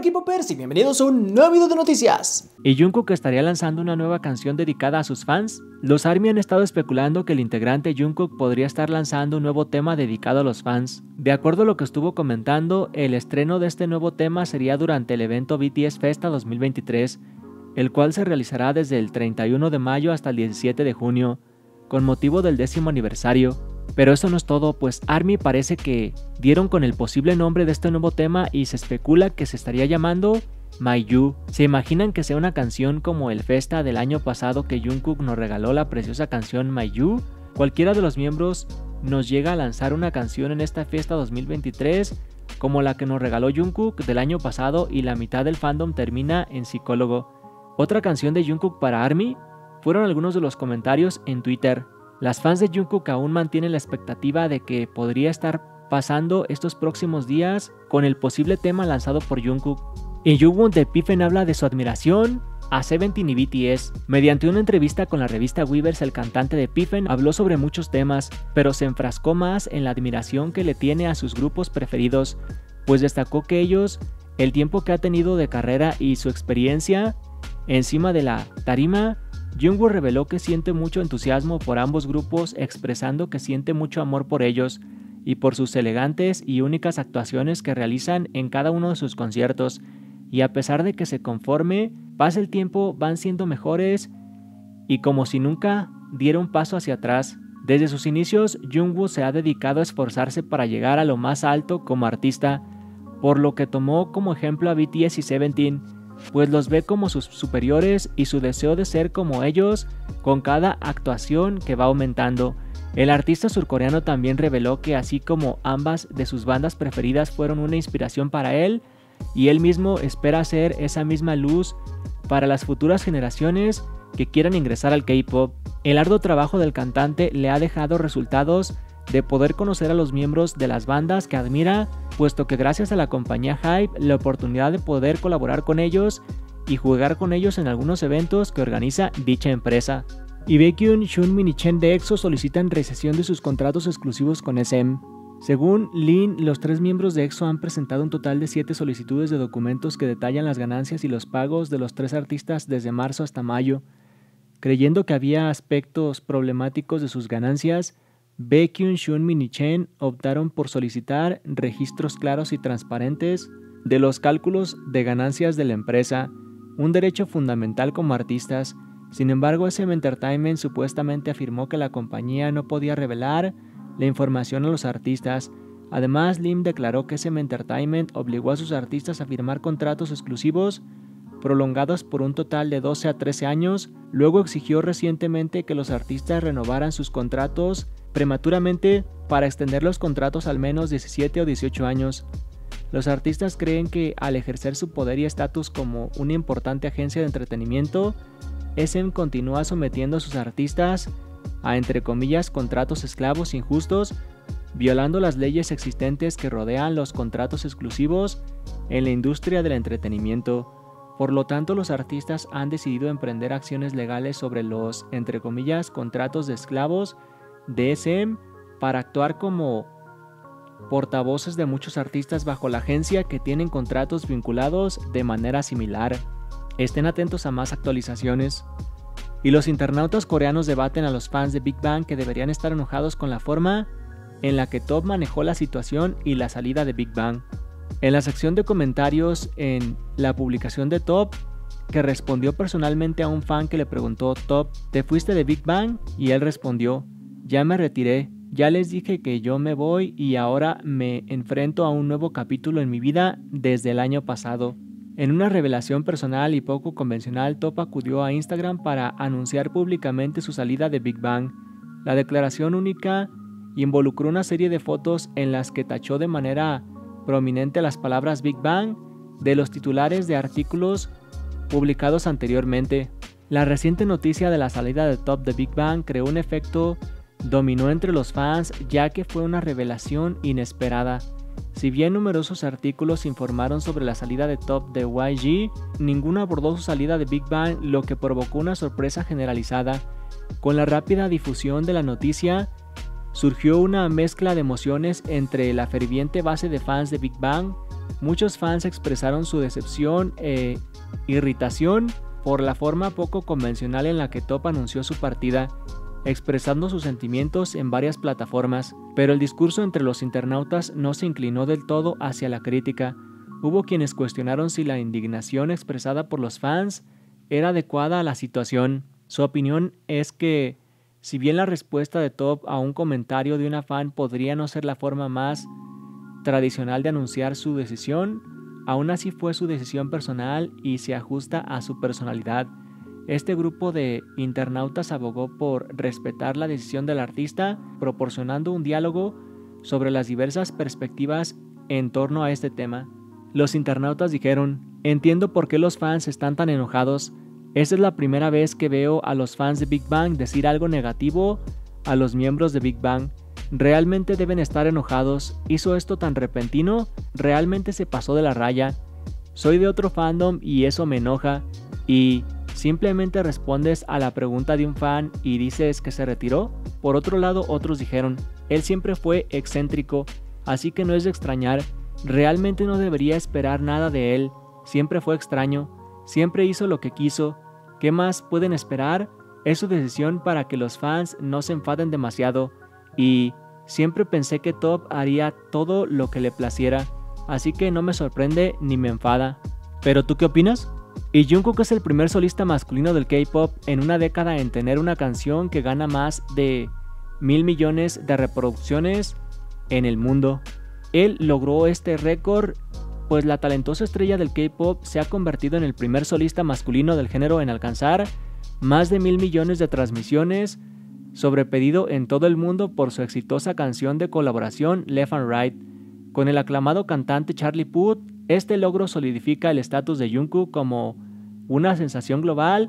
Hola K-Popers y bienvenidos a un nuevo video de noticias. ¿Y Jungkook estaría lanzando una nueva canción dedicada a sus fans? Los ARMY han estado especulando que el integrante Jungkook podría estar lanzando un nuevo tema dedicado a los fans. De acuerdo a lo que estuvo comentando, el estreno de este nuevo tema sería durante el evento BTS Festa 2023, el cual se realizará desde el 31 de mayo hasta el 17 de junio, con motivo del décimo aniversario. Pero eso no es todo, pues ARMY parece que dieron con el posible nombre de este nuevo tema y se especula que se estaría llamando My You. ¿Se imaginan que sea una canción como el Festa del año pasado que Jungkook nos regaló la preciosa canción My You? Cualquiera de los miembros nos llega a lanzar una canción en esta fiesta 2023 como la que nos regaló Jungkook del año pasado y la mitad del fandom termina en psicólogo. Otra canción de Jungkook para ARMY fueron algunos de los comentarios en Twitter. Las fans de Jungkook aún mantienen la expectativa de que podría estar pasando estos próximos días con el posible tema lanzado por Jungkook. En Jungwoon de Piffen habla de su admiración a Seventeen y BTS. Mediante una entrevista con la revista Weavers, el cantante de Piffen habló sobre muchos temas, pero se enfrascó más en la admiración que le tiene a sus grupos preferidos, pues destacó que ellos, el tiempo que ha tenido de carrera y su experiencia encima de la tarima, Jungwoo reveló que siente mucho entusiasmo por ambos grupos, expresando que siente mucho amor por ellos y por sus elegantes y únicas actuaciones que realizan en cada uno de sus conciertos, y a pesar de que se conforme, pasa el tiempo, van siendo mejores y como si nunca diera un paso hacia atrás. Desde sus inicios, Jungwoo se ha dedicado a esforzarse para llegar a lo más alto como artista, por lo que tomó como ejemplo a BTS y Seventeen, pues los ve como sus superiores y su deseo de ser como ellos con cada actuación que va aumentando. El artista surcoreano también reveló que así como ambas de sus bandas preferidas fueron una inspiración para él, y él mismo espera ser esa misma luz para las futuras generaciones que quieran ingresar al K-Pop. El arduo trabajo del cantante le ha dejado resultados de poder conocer a los miembros de las bandas que admira, puesto que gracias a la compañía Hype, la oportunidad de poder colaborar con ellos y jugar con ellos en algunos eventos que organiza dicha empresa. Y Baekhyun, Shunmin y Chen de EXO solicitan recesión de sus contratos exclusivos con SM. Según Lin, los tres miembros de EXO han presentado un total de siete solicitudes de documentos que detallan las ganancias y los pagos de los tres artistas desde marzo hasta mayo. Creyendo que había aspectos problemáticos de sus ganancias, Baekhyun, Shunmin y Chen optaron por solicitar registros claros y transparentes de los cálculos de ganancias de la empresa, un derecho fundamental como artistas. Sin embargo, SM Entertainment supuestamente afirmó que la compañía no podía revelar la información a los artistas. Además, Lim declaró que SM Entertainment obligó a sus artistas a firmar contratos exclusivos prolongados por un total de 12 a 13 años. Luego exigió recientemente que los artistas renovaran sus contratos prematuramente para extender los contratos al menos 17 o 18 años. Los artistas creen que al ejercer su poder y estatus como una importante agencia de entretenimiento, SM continúa sometiendo a sus artistas a, entre comillas, contratos esclavos injustos, violando las leyes existentes que rodean los contratos exclusivos en la industria del entretenimiento. Por lo tanto, los artistas han decidido emprender acciones legales sobre los, entre comillas, contratos de esclavos de SM para actuar como portavoces de muchos artistas bajo la agencia que tienen contratos vinculados de manera similar. Estén atentos a más actualizaciones. Y los internautas coreanos debaten a los fans de Big Bang que deberían estar enojados con la forma en la que Top manejó la situación y la salida de Big Bang. En la sección de comentarios en la publicación de Top, que respondió personalmente a un fan que le preguntó, Top, ¿te fuiste de Big Bang? Y él respondió, ya me retiré, ya les dije que yo me voy y ahora me enfrento a un nuevo capítulo en mi vida desde el año pasado. En una revelación personal y poco convencional, Top acudió a Instagram para anunciar públicamente su salida de Big Bang. La declaración única involucró una serie de fotos en las que tachó de manera prominente las palabras Big Bang de los titulares de artículos publicados anteriormente. La reciente noticia de la salida de Top de Big Bang creó un efecto dominó entre los fans ya que fue una revelación inesperada. Si bien numerosos artículos informaron sobre la salida de Top de YG, ninguno abordó su salida de Big Bang, lo que provocó una sorpresa generalizada. Con la rápida difusión de la noticia, surgió una mezcla de emociones entre la ferviente base de fans de Big Bang, muchos fans expresaron su decepción e irritación por la forma poco convencional en la que Top anunció su partida, expresando sus sentimientos en varias plataformas, pero el discurso entre los internautas no se inclinó del todo hacia la crítica. Hubo quienes cuestionaron si la indignación expresada por los fans era adecuada a la situación. Su opinión es que, si bien la respuesta de Top a un comentario de una fan podría no ser la forma más tradicional de anunciar su decisión, aún así fue su decisión personal y se ajusta a su personalidad. Este grupo de internautas abogó por respetar la decisión del artista, proporcionando un diálogo sobre las diversas perspectivas en torno a este tema. Los internautas dijeron, entiendo por qué los fans están tan enojados, esta es la primera vez que veo a los fans de Big Bang decir algo negativo a los miembros de Big Bang. Realmente deben estar enojados. ¿Hizo esto tan repentino? ¿Realmente se pasó de la raya? Soy de otro fandom y eso me enoja. Y simplemente respondes a la pregunta de un fan y dices que se retiró. Por otro lado, otros dijeron, él siempre fue excéntrico, así que no es de extrañar. Realmente no debería esperar nada de él. Siempre fue extraño. Siempre hizo lo que quiso. ¿Qué más pueden esperar? Es su decisión para que los fans no se enfaden demasiado. Y siempre pensé que Top haría todo lo que le placiera, así que no me sorprende ni me enfada. ¿Pero tú qué opinas? Y Jungkook es el primer solista masculino del K-pop en una década en tener una canción que gana más de mil millones de reproducciones en el mundo. Él logró este récord pues la talentosa estrella del K-pop se ha convertido en el primer solista masculino del género en alcanzar más de mil millones de transmisiones sobre pedido en todo el mundo por su exitosa canción de colaboración Left and Right. Con el aclamado cantante Charlie Puth, este logro solidifica el estatus de Jungkook como una sensación global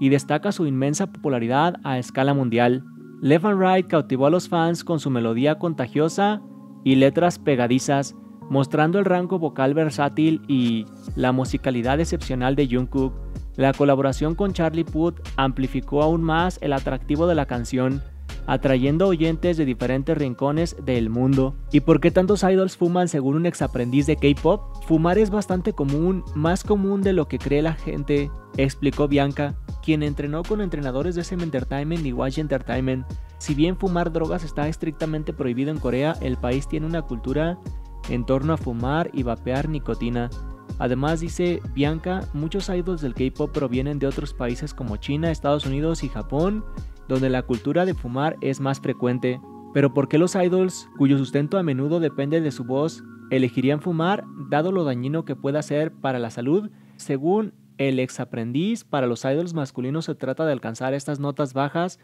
y destaca su inmensa popularidad a escala mundial. Left and Right cautivó a los fans con su melodía contagiosa y letras pegadizas, mostrando el rango vocal versátil y la musicalidad excepcional de Jungkook. La colaboración con Charlie Puth amplificó aún más el atractivo de la canción, atrayendo oyentes de diferentes rincones del mundo. ¿Y por qué tantos idols fuman según un ex aprendiz de K-pop? Fumar es bastante común, más común de lo que cree la gente, explicó Bianca, quien entrenó con entrenadores de SM Entertainment y Watch Entertainment. Si bien fumar drogas está estrictamente prohibido en Corea, el país tiene una cultura en torno a fumar y vapear nicotina. Además, dice Bianca, muchos idols del K-pop provienen de otros países como China, Estados Unidos y Japón, donde la cultura de fumar es más frecuente. Pero ¿por qué los idols, cuyo sustento a menudo depende de su voz, elegirían fumar, dado lo dañino que pueda ser para la salud? Según el ex aprendiz, para los idols masculinos se trata de alcanzar estas notas bajas.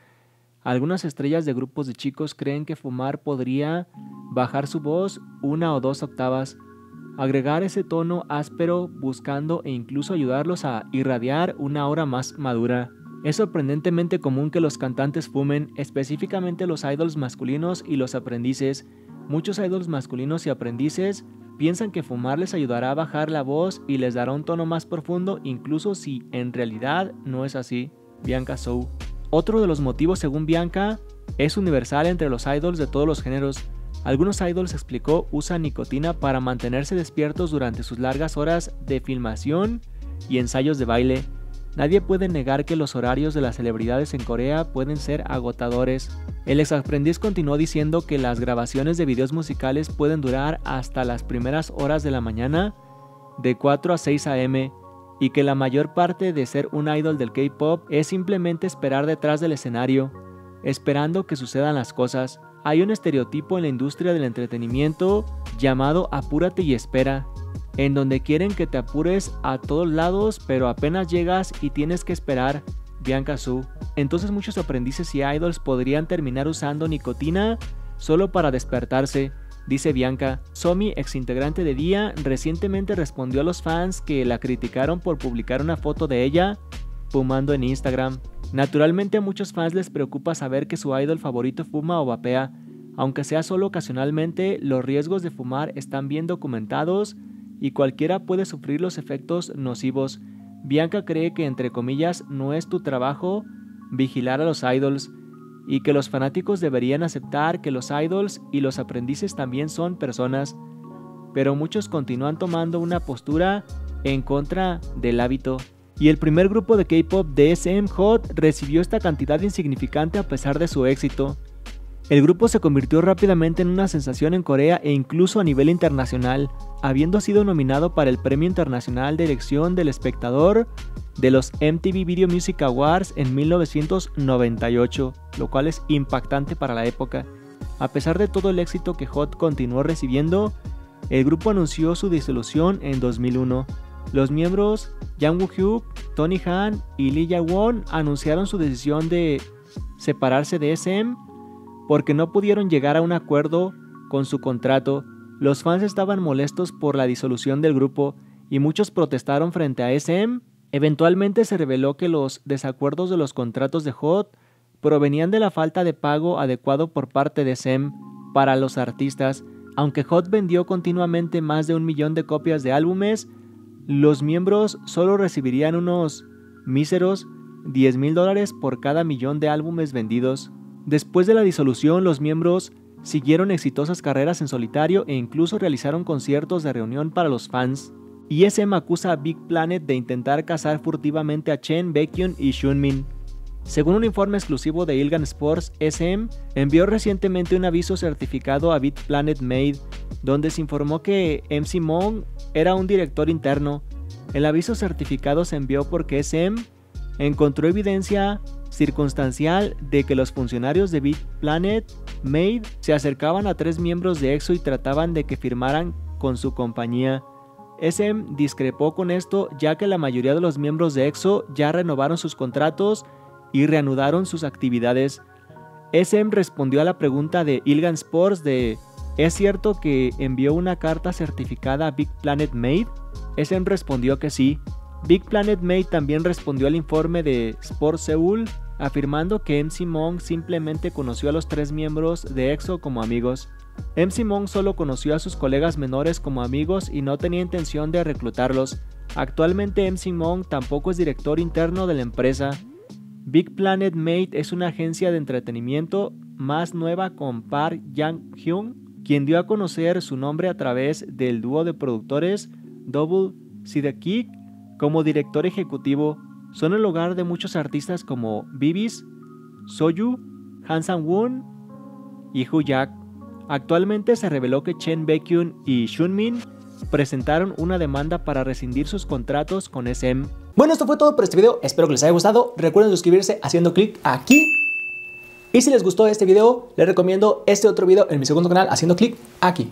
Algunas estrellas de grupos de chicos creen que fumar podría bajar su voz una o dos octavas, agregar ese tono áspero buscando e incluso ayudarlos a irradiar una aura más madura. Es sorprendentemente común que los cantantes fumen, específicamente los idols masculinos y los aprendices. Muchos idols masculinos y aprendices piensan que fumar les ayudará a bajar la voz y les dará un tono más profundo, incluso si en realidad no es así. Bianca Sou. Otro de los motivos, según Bianca, es universal entre los idols de todos los géneros. Algunos idols, explicó, usan nicotina para mantenerse despiertos durante sus largas horas de filmación y ensayos de baile. Nadie puede negar que los horarios de las celebridades en Corea pueden ser agotadores. El ex aprendiz continuó diciendo que las grabaciones de videos musicales pueden durar hasta las primeras horas de la mañana, de 4 a 6 am, y que la mayor parte de ser un idol del K-pop es simplemente esperar detrás del escenario, esperando que sucedan las cosas. Hay un estereotipo en la industria del entretenimiento llamado apúrate y espera, en donde quieren que te apures a todos lados, pero apenas llegas y tienes que esperar. Bianca Su. Entonces muchos aprendices y idols podrían terminar usando nicotina solo para despertarse, dice Bianca. Somi, ex integrante de Día, recientemente respondió a los fans que la criticaron por publicar una foto de ella fumando en Instagram. Naturalmente a muchos fans les preocupa saber que su idol favorito fuma o vapea. Aunque sea solo ocasionalmente, los riesgos de fumar están bien documentados y cualquiera puede sufrir los efectos nocivos. Bianca cree que entre comillas no es tu trabajo vigilar a los idols y que los fanáticos deberían aceptar que los idols y los aprendices también son personas. pero muchos continúan tomando una postura en contra del hábito. Y el primer grupo de K-pop de SM Hot recibió esta cantidad insignificante a pesar de su éxito. El grupo se convirtió rápidamente en una sensación en Corea e incluso a nivel internacional, habiendo sido nominado para el Premio Internacional de Elección del Espectador de los MTV Video Music Awards en 1998, lo cual es impactante para la época. A pesar de todo el éxito que Hot continuó recibiendo, el grupo anunció su disolución en 2001. Los miembros Jang Woo-hyuk, Tony Han y Lee Ja-won anunciaron su decisión de separarse de SM porque no pudieron llegar a un acuerdo con su contrato. Los fans estaban molestos por la disolución del grupo y muchos protestaron frente a SM. Eventualmente se reveló que los desacuerdos de los contratos de Hot provenían de la falta de pago adecuado por parte de SM para los artistas. Aunque Hot vendió continuamente más de un millón de copias de álbumes, los miembros solo recibirían unos míseros 10 mil dólares por cada millón de álbumes vendidos. Después de la disolución, los miembros siguieron exitosas carreras en solitario e incluso realizaron conciertos de reunión para los fans. ISM acusa a Big Planet de intentar cazar furtivamente a Chen, Baekhyun y Shunmin. Según un informe exclusivo de Ilgan Sports, SM envió recientemente un aviso certificado a Big Planet Made, donde se informó que MC Mon era un director interno. El aviso certificado se envió porque SM encontró evidencia circunstancial de que los funcionarios de Big Planet Made se acercaban a tres miembros de EXO y trataban de que firmaran con su compañía. SM discrepó con esto ya que la mayoría de los miembros de EXO ya renovaron sus contratos y reanudaron sus actividades. SM respondió a la pregunta de Ilgan Sports de ¿Es cierto que envió una carta certificada a Big Planet Made? SM respondió que sí. Big Planet Made también respondió al informe de Sports Seoul afirmando que MC Monk simplemente conoció a los tres miembros de EXO como amigos. MC Monk solo conoció a sus colegas menores como amigos y no tenía intención de reclutarlos. Actualmente MC Monk tampoco es director interno de la empresa. Big Planet Mate es una agencia de entretenimiento más nueva con Park Yang-hyun, quien dio a conocer su nombre a través del dúo de productores Double Kick como director ejecutivo son el hogar de muchos artistas como Bibis, Soyu, Han Sang-woon y Hu Jack. Actualmente se reveló que Chen Baekhyun y Shunmin presentaron una demanda para rescindir sus contratos con SM. Bueno, esto fue todo por este video. Espero que les haya gustado. Recuerden suscribirse haciendo clic aquí. Y si les gustó este video, les recomiendo este otro video en mi segundo canal haciendo clic aquí.